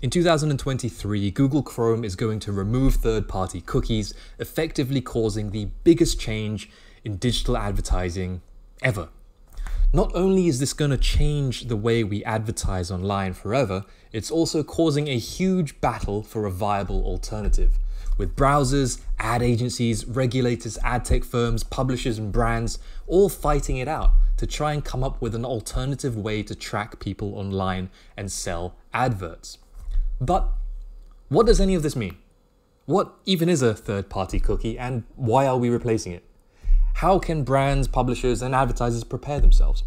In 2023, Google Chrome is going to remove third party cookies, effectively causing the biggest change in digital advertising ever. Not only is this going to change the way we advertise online forever, it's also causing a huge battle for a viable alternative. With browsers, ad agencies, regulators, ad tech firms, publishers, and brands all fighting it out to try and come up with an alternative way to track people online and sell adverts. But what does any of this mean? What even is a third party cookie and why are we replacing it? How can brands, publishers, and advertisers prepare themselves?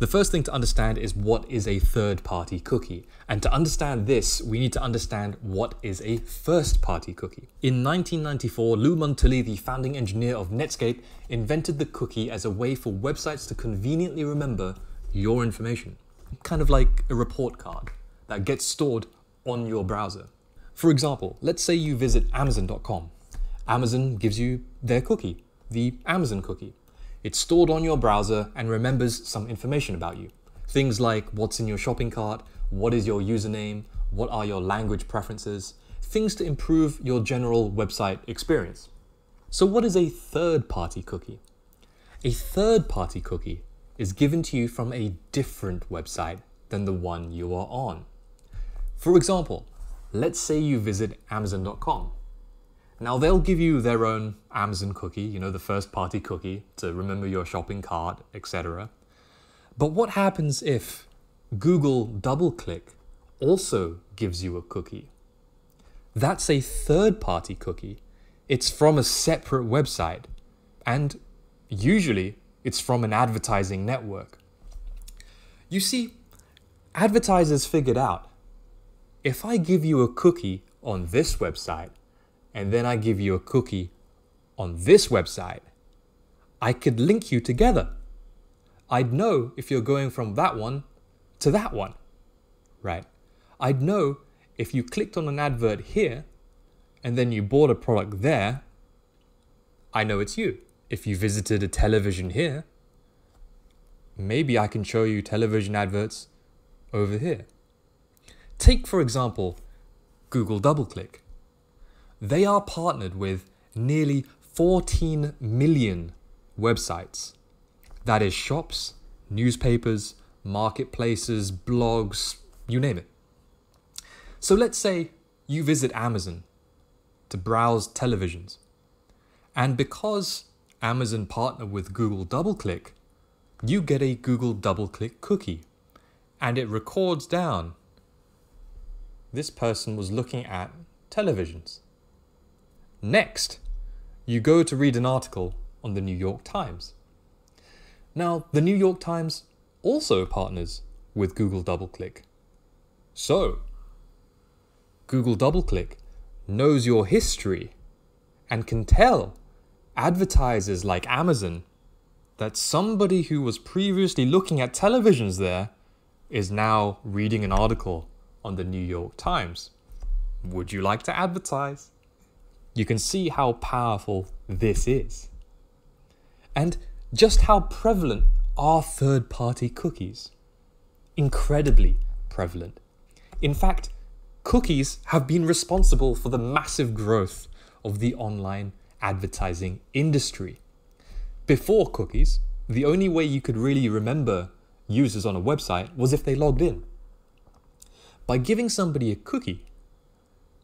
The first thing to understand is what is a third party cookie. And to understand this, we need to understand what is a first party cookie. In 1994, Lou Montulli, the founding engineer of Netscape, invented the cookie as a way for websites to conveniently remember your information. Kind of like a report card that gets stored on your browser. For example, let's say you visit Amazon.com. Amazon gives you their cookie, the Amazon cookie. It's stored on your browser and remembers some information about you. Things like what's in your shopping cart, what is your username, what are your language preferences, things to improve your general website experience. So, what is a third party cookie? A third party cookie is given to you from a different website than the one you are on. For example, let's say you visit Amazon.com. Now, they'll give you their own Amazon cookie, you know, the first party cookie to remember your shopping cart, etc. But what happens if Google DoubleClick also gives you a cookie? That's a third party cookie. It's from a separate website, and usually it's from an advertising network. You see, advertisers figured out if I give you a cookie on this website and then I give you a cookie on this website, I could link you together. I'd know if you're going from that one to that one, right? I'd know if you clicked on an advert here and then you bought a product there, I know it's you. If you visited a television here, maybe I can show you television adverts over here. Take, for example, Google DoubleClick. They are partnered with nearly 14 million websites. That is shops, newspapers, marketplaces, blogs, you name it. So let's say you visit Amazon to browse televisions. And because Amazon partner with Google DoubleClick, you get a Google DoubleClick cookie and it records down this person was looking at televisions. Next, you go to read an article on the New York Times. Now, the New York Times also partners with Google DoubleClick. So, Google DoubleClick knows your history and can tell advertisers like Amazon that somebody who was previously looking at televisions there is now reading an article on the New York Times. Would you like to advertise? You can see how powerful this is. And just how prevalent are third party cookies? Incredibly prevalent. In fact, cookies have been responsible for the massive growth of the online advertising industry. Before cookies, the only way you could really remember users on a website was if they logged in. By giving somebody a cookie,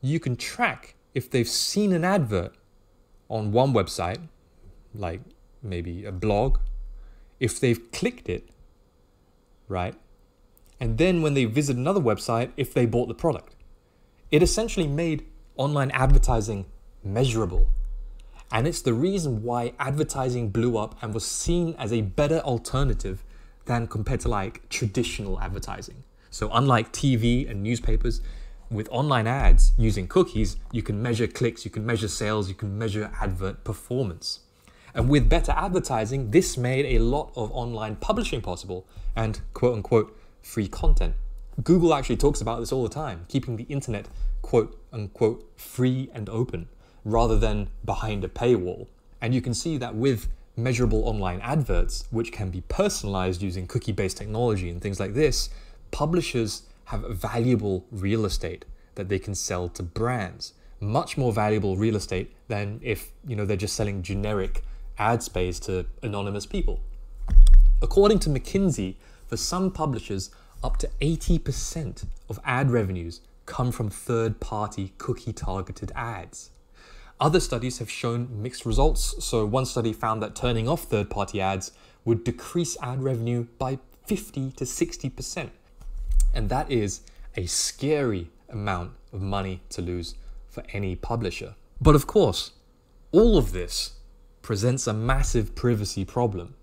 you can track if they've seen an advert on one website, like maybe a blog, if they've clicked it, right? And then when they visit another website, if they bought the product. It essentially made online advertising measurable. And it's the reason why advertising blew up and was seen as a better alternative than compared to like traditional advertising. So, unlike TV and newspapers, with online ads using cookies, you can measure clicks, you can measure sales, you can measure advert performance. And with better advertising, this made a lot of online publishing possible and quote unquote free content. Google actually talks about this all the time, keeping the internet quote unquote free and open rather than behind a paywall. And you can see that with measurable online adverts, which can be personalized using cookie based technology and things like this, publishers have valuable real estate that they can sell to brands. Much more valuable real estate than if, you know, they're just selling generic ad space to anonymous people. According to McKinsey, for some publishers, up to 80% of ad revenues come from third party cookie targeted ads. Other studies have shown mixed results. So, one study found that turning off third party ads would decrease ad revenue by 50 to 60%. And that is a scary amount of money to lose for any publisher. But of course, all of this presents a massive privacy problem.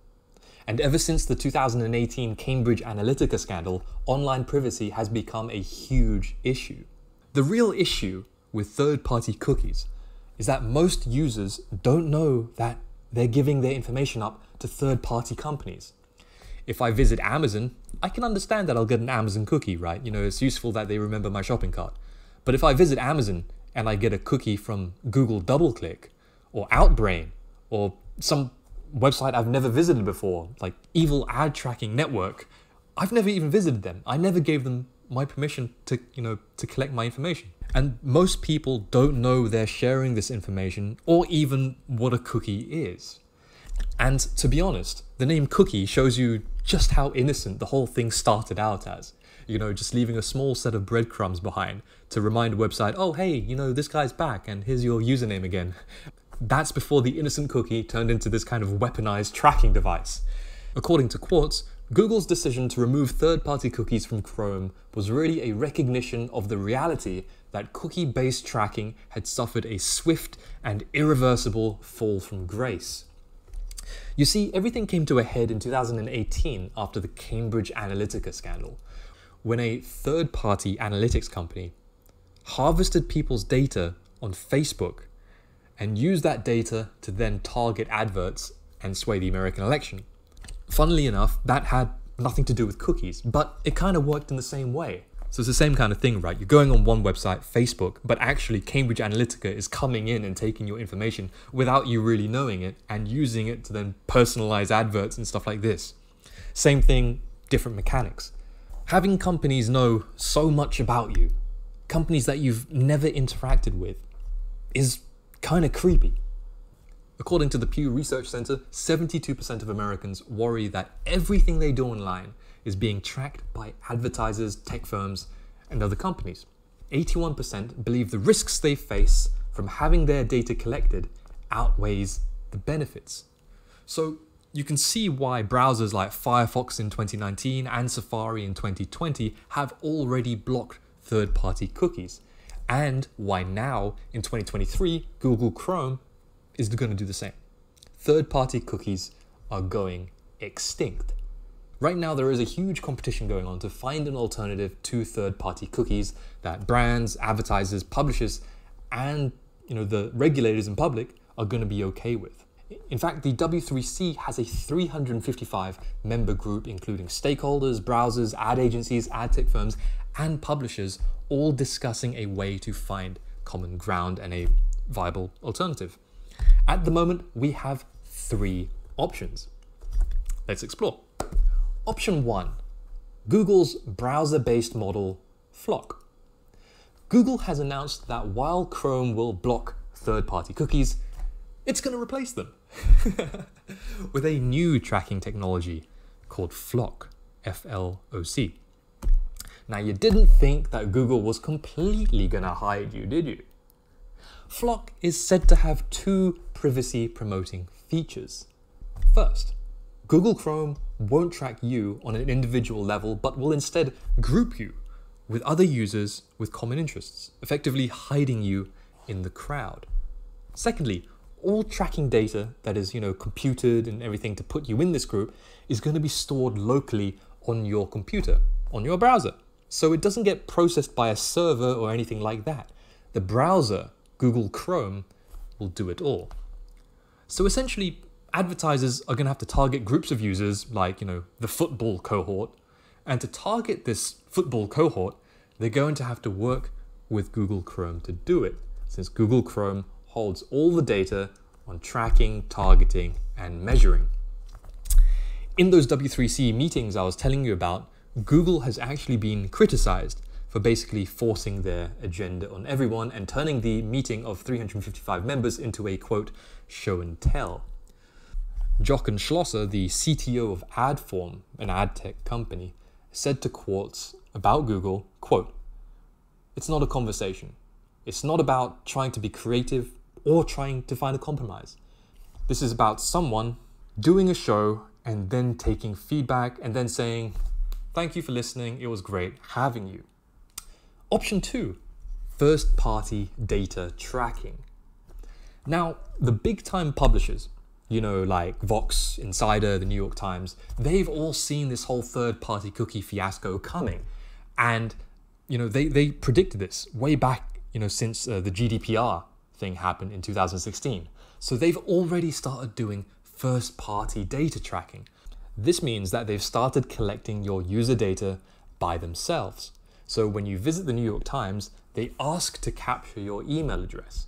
And ever since the 2018 Cambridge Analytica scandal, online privacy has become a huge issue. The real issue with third party cookies is that most users don't know that they're giving their information up to third party companies. If I visit Amazon, I can understand that I'll get an Amazon cookie, right? You know, it's useful that they remember my shopping cart. But if I visit Amazon and I get a cookie from Google DoubleClick or Outbrain or some website I've never visited before, like Evil Ad Tracking Network, I've never even visited them. I never gave them my permission to, you know, to collect my information. And most people don't know they're sharing this information or even what a cookie is. And to be honest, the name cookie shows you just how innocent the whole thing started out as. You know, just leaving a small set of breadcrumbs behind to remind a website, oh, hey, you know, this guy's back and here's your username again. That's before the innocent cookie turned into this kind of weaponized tracking device. According to Quartz, Google's decision to remove third party cookies from Chrome was really a recognition of the reality that cookie based tracking had suffered a swift and irreversible fall from grace. You see, everything came to a head in 2018 after the Cambridge Analytica scandal, when a third party analytics company harvested people's data on Facebook and used that data to then target adverts and sway the American election. Funnily enough, that had nothing to do with cookies, but it kind of worked in the same way. So it's the same kind of thing, right? You're going on one website, Facebook, but actually Cambridge Analytica is coming in and taking your information without you really knowing it and using it to then personalize adverts and stuff like this. Same thing, different mechanics. Having companies know so much about you, companies that you've never interacted with, is kind of creepy. According to the Pew Research Center, 72% of Americans worry that everything they do online is being tracked by advertisers, tech firms, and other companies. 81% believe the risks they face from having their data collected outweighs the benefits. So you can see why browsers like Firefox in 2019 and Safari in 2020 have already blocked third party cookies, and why now in 2023 Google Chrome is going to do the same. Third party cookies are going extinct. Right now, there is a huge competition going on to find an alternative to third-party cookies that brands, advertisers, publishers, and you know the regulators and public are going to be okay with. In fact, the W3C has a 355 member group, including stakeholders, browsers, ad agencies, ad tech firms, and publishers, all discussing a way to find common ground and a viable alternative. At the moment, we have three options. Let's explore. Option 1 Google's browser based model, FLoC. Google has announced that while Chrome will block third party cookies, it's going to replace them with a new tracking technology called FLoC. F L O C. Now, you didn't think that Google was completely going to hide you, did you? FLoC is said to have two privacy promoting features. First, Google Chrome won't track you on an individual level, but will instead group you with other users with common interests, effectively hiding you in the crowd. Secondly, all tracking data that is, you know, computed and everything to put you in this group is going to be stored locally on your computer, on your browser. So it doesn't get processed by a server or anything like that. The browser, Google Chrome, will do it all. So essentially, advertisers are going to have to target groups of users like, you know, the football cohort. And to target this football cohort, they're going to have to work with Google Chrome to do it, since Google Chrome holds all the data on tracking, targeting, and measuring. In those W3C meetings I was telling you about, Google has actually been criticized for basically forcing their agenda on everyone and turning the meeting of 355 members into a quote, show and tell. Jochen Schlosser, the CTO of Adform, an ad tech company, said to Quartz about Google, quote, It's not a conversation. It's not about trying to be creative or trying to find a compromise. This is about someone doing a show and then taking feedback and then saying, Thank you for listening. It was great having you. Option two, first party data tracking. Now, the big time publishers, you know, like Vox, Insider, the New York Times, they've all seen this whole third party cookie fiasco coming. And, you know, they, they predicted this way back, you know, since uh, the GDPR thing happened in 2016. So they've already started doing first party data tracking. This means that they've started collecting your user data by themselves. So when you visit the New York Times, they ask to capture your email address.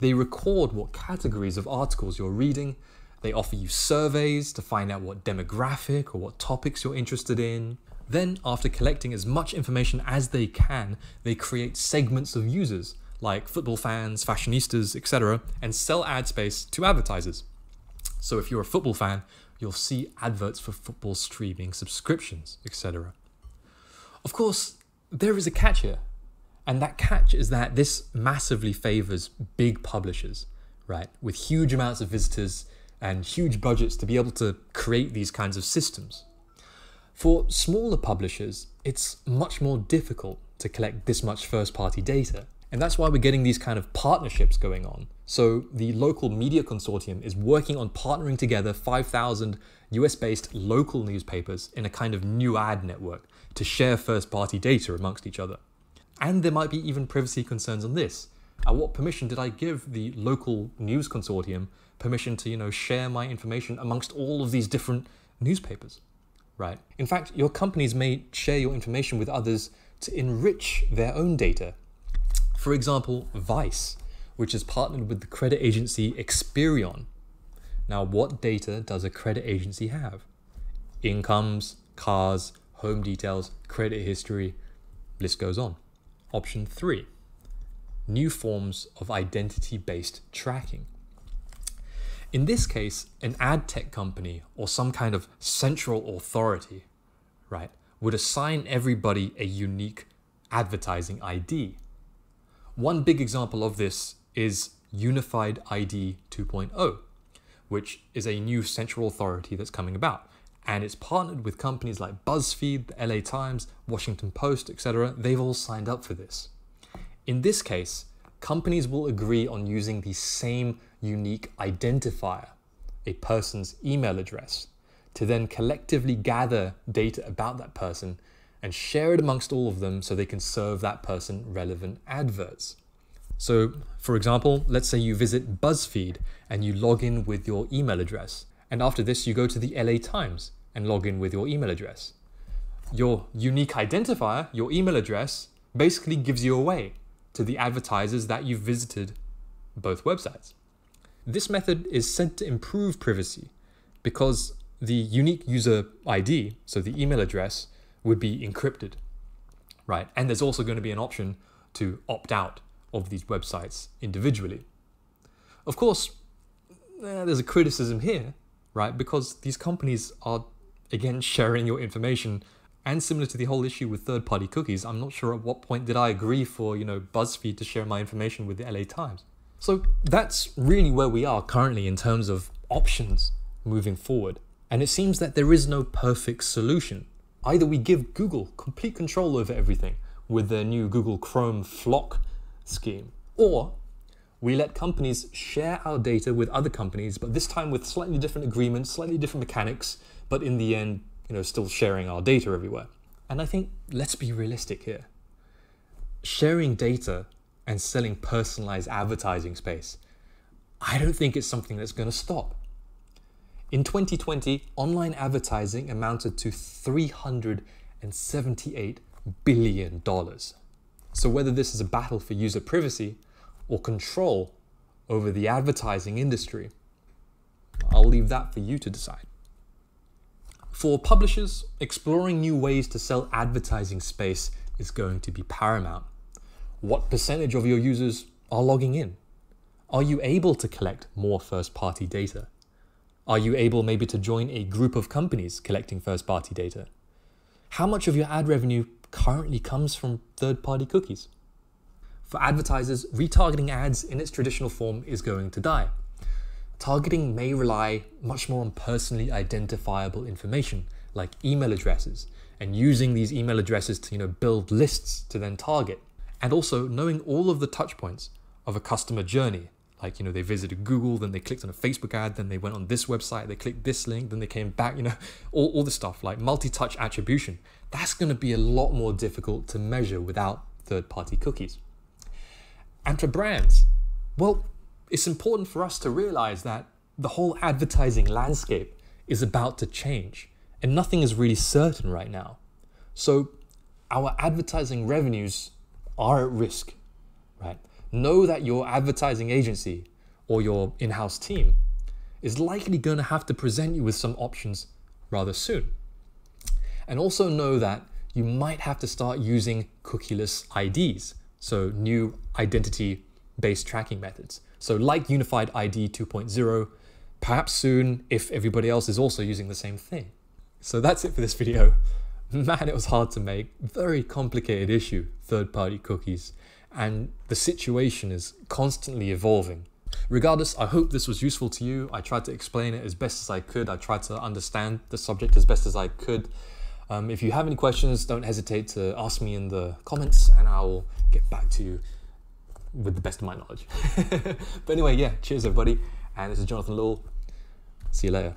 They record what categories of articles you're reading. They offer you surveys to find out what demographic or what topics you're interested in. Then, after collecting as much information as they can, they create segments of users, like football fans, fashionistas, etc., and sell ad space to advertisers. So, if you're a football fan, you'll see adverts for football streaming subscriptions, etc. Of course, there is a catch here. And that catch is that this massively favors big publishers, right? With huge amounts of visitors and huge budgets to be able to create these kinds of systems. For smaller publishers, it's much more difficult to collect this much first party data. And that's why we're getting these kind of partnerships going on. So the local media consortium is working on partnering together 5,000 US based local newspapers in a kind of new ad network to share first party data amongst each other. And there might be even privacy concerns on this. At what permission did I give the local news consortium permission to, you know, share my information amongst all of these different newspapers? Right. In fact, your companies may share your information with others to enrich their own data. For example, Vice, which has partnered with the credit agency Experian. Now, what data does a credit agency have? Incomes, cars, home details, credit history, list goes on. Option three, new forms of identity based tracking. In this case, an ad tech company or some kind of central authority, right, would assign everybody a unique advertising ID. One big example of this is Unified ID 2.0, which is a new central authority that's coming about and it's partnered with companies like BuzzFeed, the LA Times, Washington Post, etc. They've all signed up for this. In this case, companies will agree on using the same unique identifier, a person's email address, to then collectively gather data about that person and share it amongst all of them so they can serve that person relevant adverts. So, for example, let's say you visit BuzzFeed and you log in with your email address. And after this, you go to the LA Times and log in with your email address. Your unique identifier, your email address, basically gives you away to the advertisers that you've visited both websites. This method is said to improve privacy because the unique user ID, so the email address, would be encrypted, right? And there's also going to be an option to opt out of these websites individually. Of course, eh, there's a criticism here right? Because these companies are, again, sharing your information. And similar to the whole issue with third party cookies, I'm not sure at what point did I agree for, you know, BuzzFeed to share my information with the LA Times. So that's really where we are currently in terms of options moving forward. And it seems that there is no perfect solution. Either we give Google complete control over everything with their new Google Chrome FLoC scheme, or we let companies share our data with other companies, but this time with slightly different agreements, slightly different mechanics, but in the end, you know, still sharing our data everywhere. And I think let's be realistic here. Sharing data and selling personalized advertising space, I don't think it's something that's going to stop. In 2020, online advertising amounted to $378 billion. So, whether this is a battle for user privacy or control over the advertising industry? I'll leave that for you to decide. For publishers, exploring new ways to sell advertising space is going to be paramount. What percentage of your users are logging in? Are you able to collect more first party data? Are you able maybe to join a group of companies collecting first party data? How much of your ad revenue currently comes from third party cookies? For advertisers, retargeting ads in its traditional form is going to die. Targeting may rely much more on personally identifiable information, like email addresses, and using these email addresses to you know, build lists to then target. And also knowing all of the touch points of a customer journey. Like, you know, they visited Google, then they clicked on a Facebook ad, then they went on this website, they clicked this link, then they came back, you know, all, all the stuff like multi touch attribution. That's going to be a lot more difficult to measure without third party cookies. And for brands, well, it's important for us to realize that the whole advertising landscape is about to change and nothing is really certain right now. So our advertising revenues are at risk, right? Know that your advertising agency or your in house team is likely going to have to present you with some options rather soon. And also know that you might have to start using cookieless IDs, so new identity based tracking methods. So, like Unified ID 2.0, perhaps soon if everybody else is also using the same thing. So, that's it for this video. Man, it was hard to make. Very complicated issue, third party cookies. And the situation is constantly evolving. Regardless, I hope this was useful to you. I tried to explain it as best as I could. I tried to understand the subject as best as I could. Um, if you have any questions, don't hesitate to ask me in the comments and I will get back to you with the best of my knowledge. but anyway, yeah, cheers everybody. And this is Jonathan Lewell. See you later.